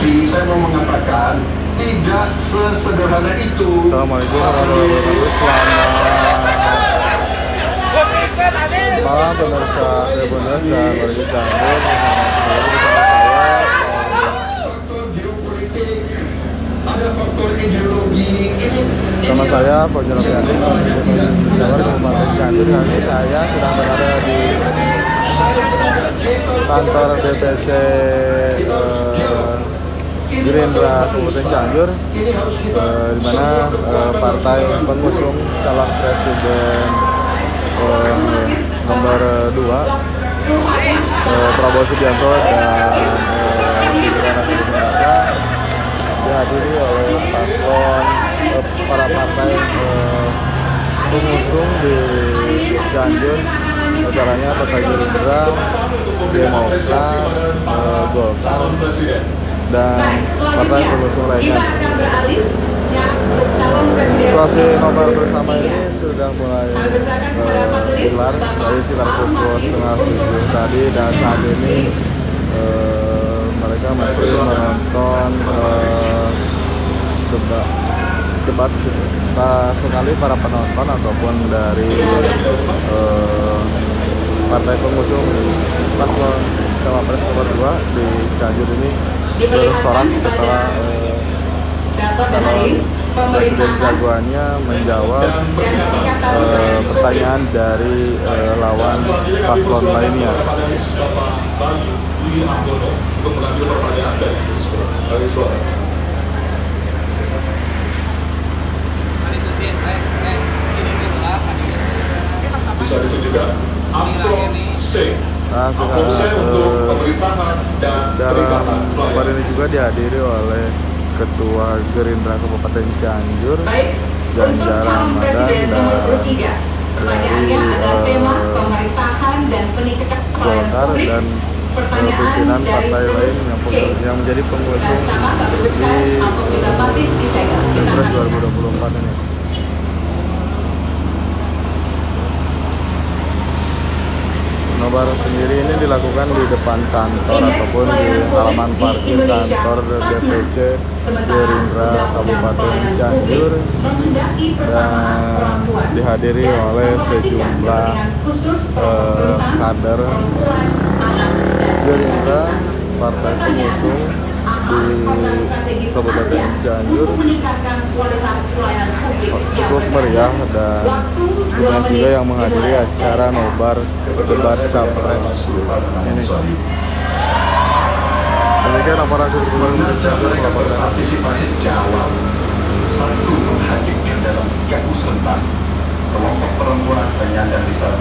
Tapi saya mau mengatakan tidak sesederhana itu. Assalamualaikum warahmatullahi wabarakatuh. Selamat. Pemirsa Rebondan dan Warga Jambon Sama saya Pojono Kabupaten Cianjur saya sedang berada di kantor DPC eh, Gerindra Kabupaten Cianjur eh, di mana eh, partai pengusung calon presiden eh, nomor 2 eh, Prabowo Subianto dan eh, Gibran Buming Raka dihadiri oleh paslon eh, para partai eh, pengusung di Cianjur. Acaranya Partai Gerindra, Demokrat, eh, Golkar, dan partai pengusung lainnya. Situasi nomor bersama ini sudah mulai uh, digelar dari sekitar pukul setengah tujuh tadi dan saat ini eh, mereka masih menonton eh, debat debat sekali para penonton ataupun dari eh, partai pengusung paslon cawapres nomor 2 di Cianjur ini bersorak setelah eh, calon presiden jagoannya menjawab eh, pertanyaan dari eh, lawan paslon lainnya. Bisa ditunjukkan. Amplop C. Nah, sekarang, untuk eh, dalam pelayanan. ini juga dihadiri oleh Ketua Gerindra Kabupaten Cianjur, Ganjar calon Ramadan presiden nomor dan 23 Pertanyaannya dari, eh, tema pemerintahan dan peningkatan pelayanan Golkar publik dan eh, Pertanyaan pimpinan dari partai lain yang, yang menjadi pengusung di Pilpres Ditahan. 2024 ini. Nobar sendiri ini dilakukan di depan kantor ataupun di halaman parkir kantor DPC Gerindra Kabupaten Cianjur. Dan dihadiri oleh sejumlah eh, kader Gerindra Partai Pengusung di Kabupaten Cianjur. Cukup meriah dan kemudian juga yang menghadiri acara nobar debat capres ini. Demikian aparat berpartisipasi Jawa. Satu menghadirkan dalam tiga usulan kelompok perempuan penyandang disabilitas